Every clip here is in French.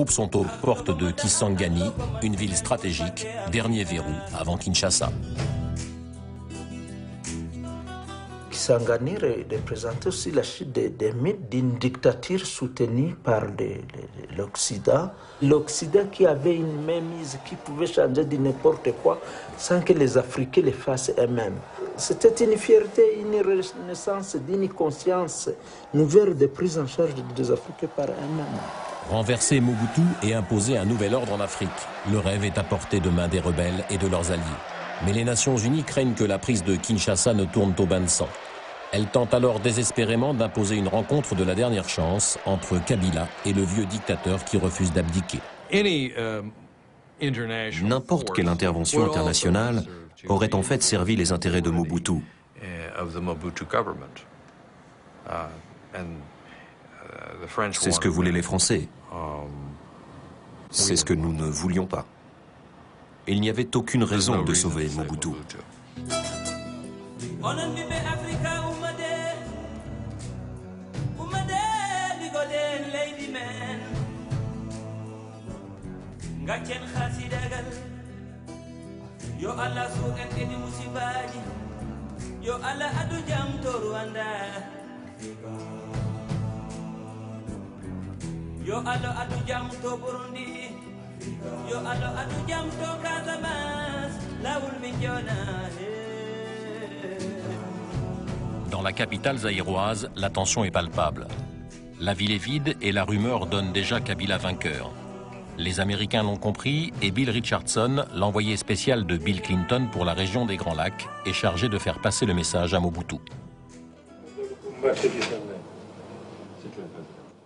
troupes sont aux portes de Kisangani, une ville stratégique, dernier verrou avant Kinshasa. Kisangani représentait aussi la chute des, mythes d'une dictature soutenue par l'Occident. L'Occident qui avait une mainmise, qui pouvait changer de n'importe quoi sans que les Africains le fassent eux-mêmes. C'était une fierté, une renaissance d'une conscience nouvelle de prise en charge des Africains par eux-mêmes. Renverser Mobutu et imposer un nouvel ordre en Afrique. Le rêve est à portée de main des rebelles et de leurs alliés. Mais les Nations Unies craignent que la prise de Kinshasa ne tourne au bain de sang. Elles tentent alors désespérément d'imposer une rencontre de la dernière chance entre Kabila et le vieux dictateur qui refuse d'abdiquer. N'importe quelle intervention internationale aurait en fait servi les intérêts de Mobutu. C'est ce que voulaient les Français. C'est ce que nous ne voulions pas. Il n'y avait aucune raison de sauver Mobutu. yo allah suuɗen ɗeni musibaji yo allah adu jam to rwanda yo allah adu jam to burundi yo adu jam to jona Dans la capitale zaïroise, la tension est palpable. La ville est vide et la rumeur donne déjà Kabila vainqueur. Les Américains l'ont compris et Bill Richardson, l'envoyé spécial de Bill Clinton pour la région des Grands Lacs, est chargé de faire passer le message à Mobutu.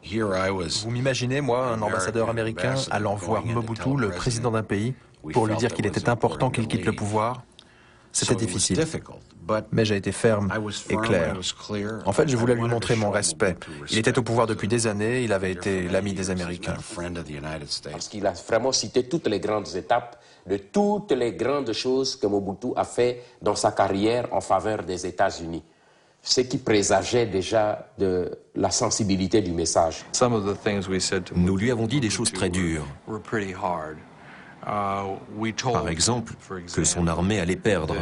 Vous m'imaginez, moi, un ambassadeur américain allant voir Mobutu, le président d'un pays, pour lui dire qu'il était important qu'il quitte le pouvoir C'était difficile. Mais j'ai été ferme et clair. En fait, je voulais lui montrer mon respect. Il était au pouvoir depuis des années, il avait été l'ami des Américains. Parce qu'il a vraiment cité toutes les grandes étapes de toutes les grandes choses que Mobutu a fait dans sa carrière en faveur des États-Unis. Ce qui présageait déjà de la sensibilité du message. Nous lui avons dit des choses très dures. Par exemple, que son armée allait perdre.